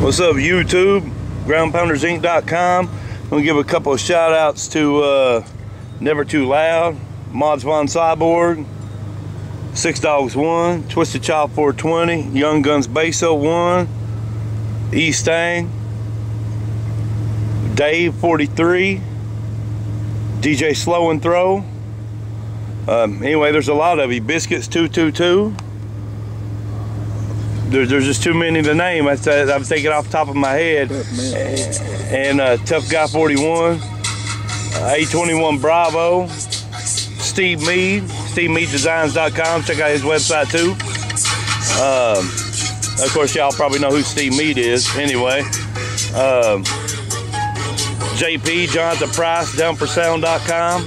What's up, YouTube? GroundPounderzInc.com. I'm gonna give a couple of shout outs to uh, Never Too Loud, Mods Spawn Cyborg, Six Dogs 1, Twisted Child 420, Young Guns Baso 1, E Stang, Dave 43, DJ Slow and Throw. Um, anyway, there's a lot of you. Biscuits 222 there's, there's just too many to name. I said I'm thinking off the top of my head. And uh, Tough Guy 41, uh, A21 Bravo, Steve Meade, SteveMeadeDesigns.com. Check out his website too. Um, of course, y'all probably know who Steve Meade is. Anyway, um, JP Jonathan Price, downforsound.com.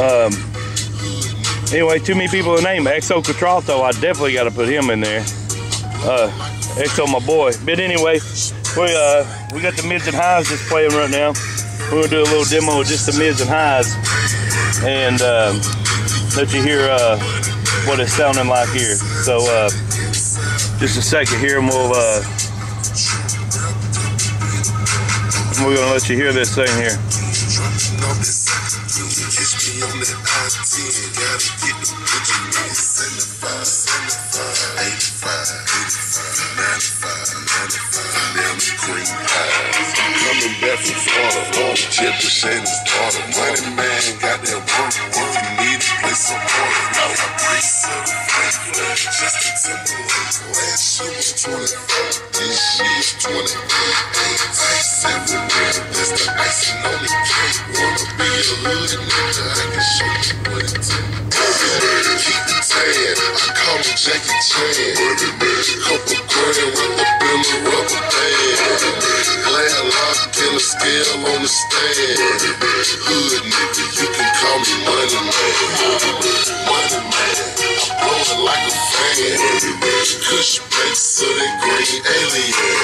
Um, Anyway, too many people to name. Exo Contralto, I definitely got to put him in there. Uh, Exo, my boy. But anyway, we uh we got the mids and highs just playing right now. We're gonna do a little demo of just the mids and highs, and um, let you hear uh, what it's sounding like here. So uh, just a second here, and we'll uh, we're gonna let you hear this thing here. Chip the shade is daughter. Money man got that work. If you need to play some harder. Now I break seven Just a temple. Last year was 24. This year's 28. Ice everywhere. That's the icing on the cake. Wanna be a hood nigga. I can show you what it takes. Keep the tan. I call him Jackie Chan. Money man. Couple grand with the bill of rubber band. Glad locked in the scale on the stand. Hood nigga, you can call me money man. Money man, I'm blowing like a fan. Kush bakes so they green alien.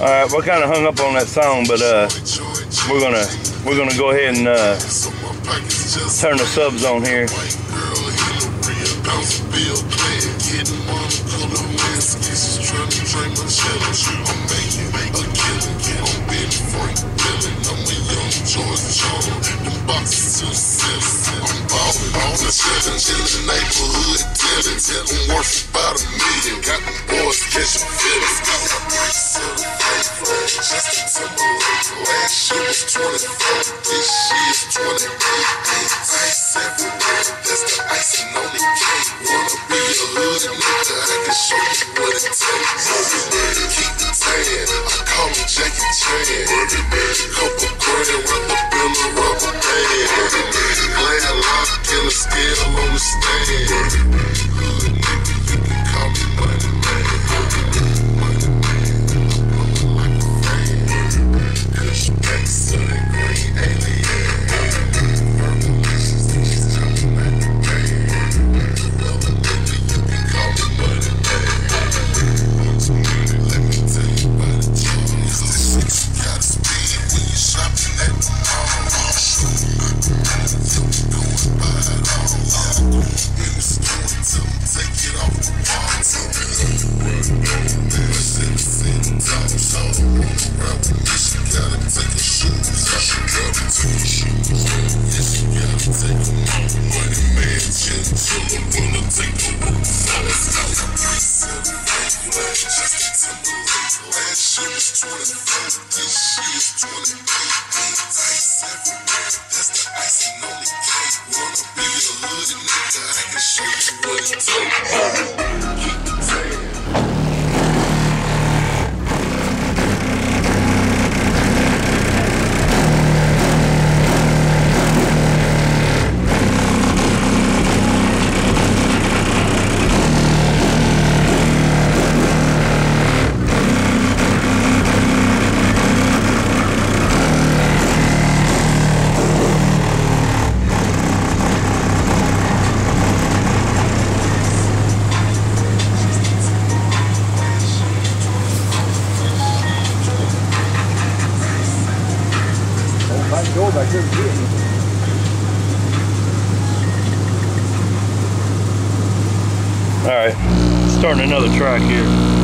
All right, we're kind of hung up on that song, but uh, we're gonna we're gonna go ahead and uh, turn the subs on here. neighborhood, tell them worth about a million. Got the boys catching Chan. Couple I But I couldn't see. All right, starting another track here.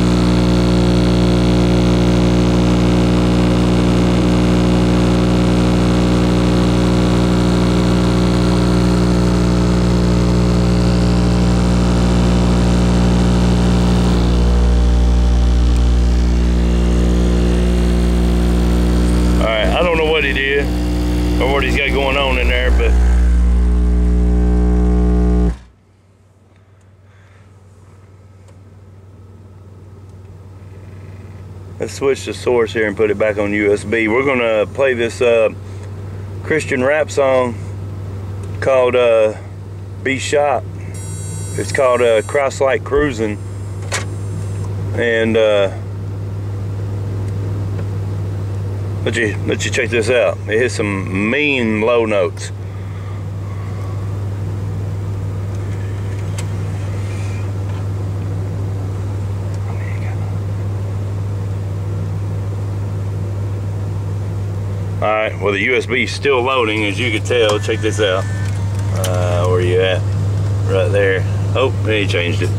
Let's switch the source here and put it back on USB. We're gonna play this uh, Christian rap song called uh, "Be Shot." It's called uh, "Christ-like Cruising," and uh, let you let you check this out. It hits some mean low notes. Alright, well the USB is still loading as you can tell. Check this out. Uh, where you at? Right there. Oh, he changed it.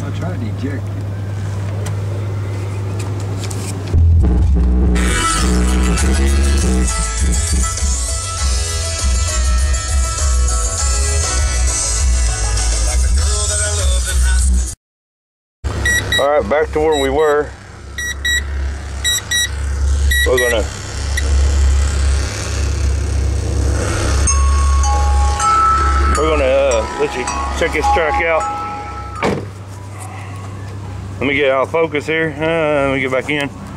I tried to eject it. Like the girl that I loved in high school. Alright, back to where we were. We're gonna We're gonna uh, let you check this track out. Let me get out of focus here. Uh, let me get back in.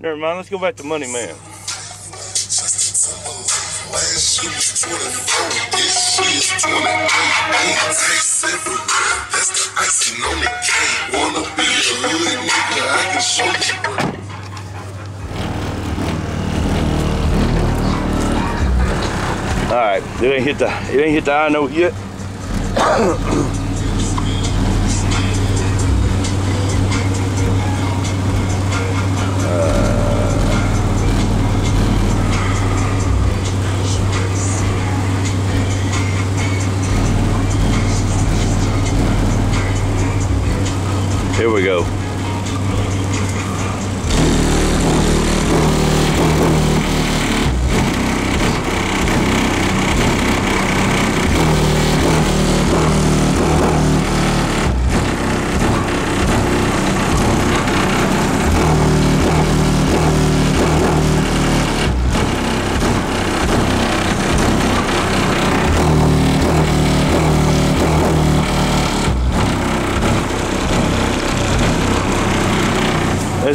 Never mind, let's go back to Money Man. Last year was 24, this year's 28. Ain't taste everywhere. That's the icing on the cake. Wanna be a hood nigga? I can show you. Alright, it ain't hit the it ain't hit the high note yet. Here we go.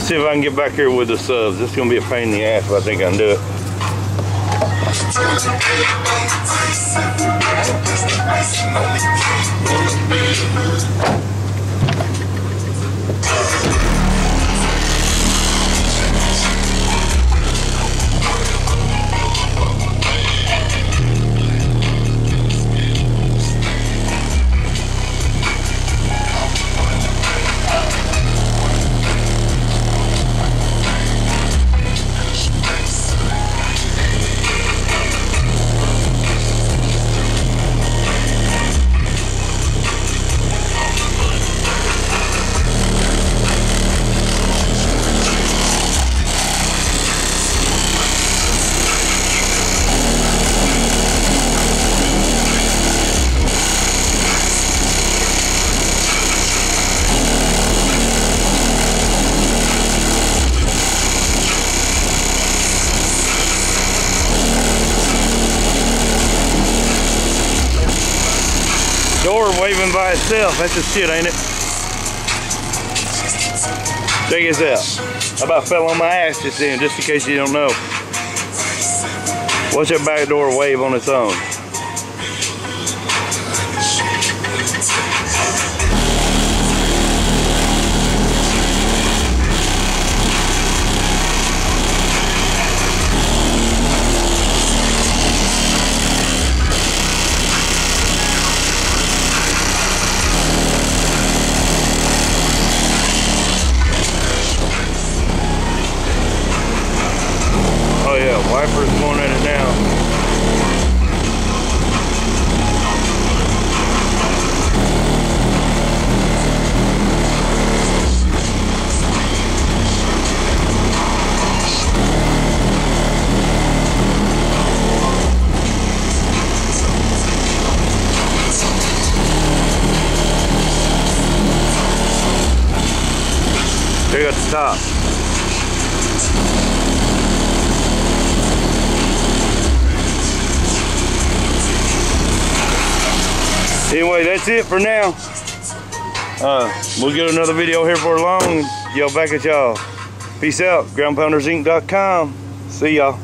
Let's see if I can get back here with the subs. This is gonna be a pain in the ass, but I think I can do it. Waving by itself. That's just shit, ain't it? Check this out. I about fell on my ass just then, just in case you don't know. Watch that back door wave on its own. There at the top. Anyway, that's it for now. Uh, we'll get another video here for long. Y'all back at y'all. Peace out. GroundPounderzInc.com. See y'all.